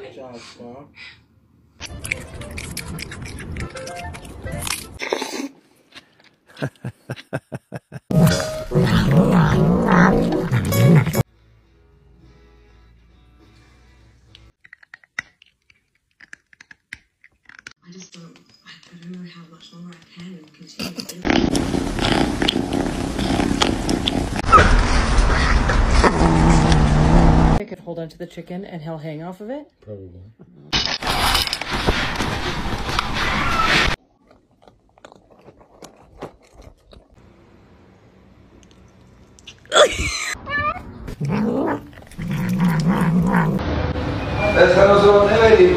Oh, fuck. I just don't, I don't know how much longer I can continue to do it. I could hold onto the chicken and he'll hang off of it. Probably. Das kann doch so nicht erledigen,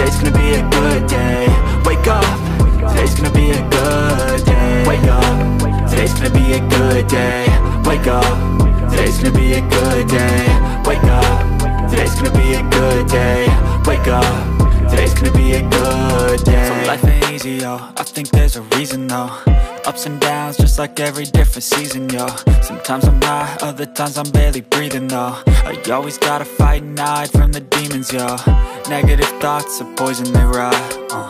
today's gonna be a good day. Wake up, today's gonna be a good day. Wake up, today's gonna be a good day. Wake up, today's gonna be a good day. Wake up, today's gonna be a good day. Wake up, today's gonna be a good day. So life ain't easy, yo, I think there's a reason though. Ups and downs, just like every different season, yo. Sometimes I'm high, other times I'm barely breathing, though. I always gotta fight and hide from the demons, yo Negative thoughts are poison, they rot, uh.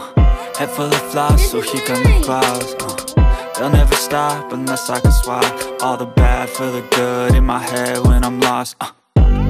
Head full of flies, so here come the clouds, uh. They'll never stop unless I can swap All the bad for the good in my head when I'm lost, uh.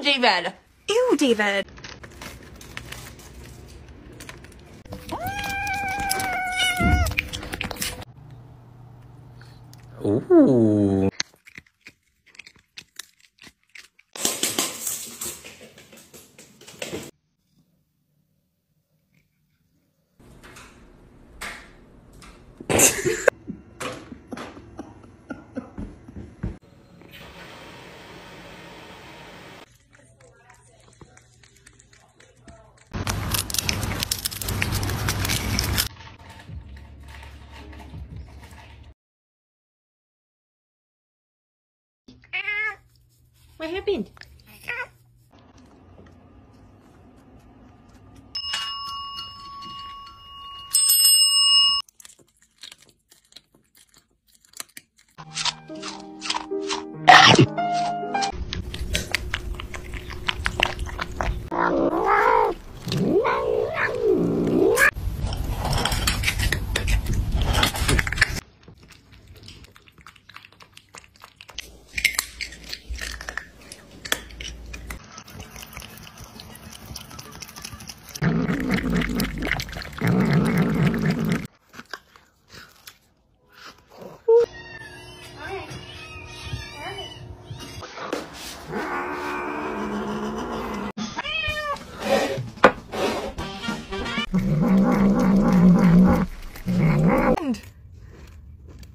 ew, David! Ew, David. Ooh. Happened?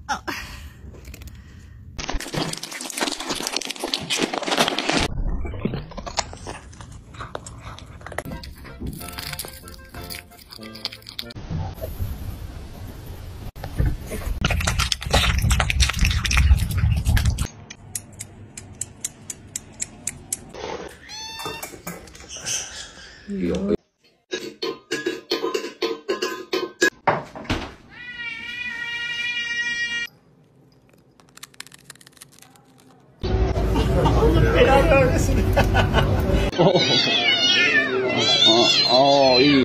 哦。哟。Oh, Ice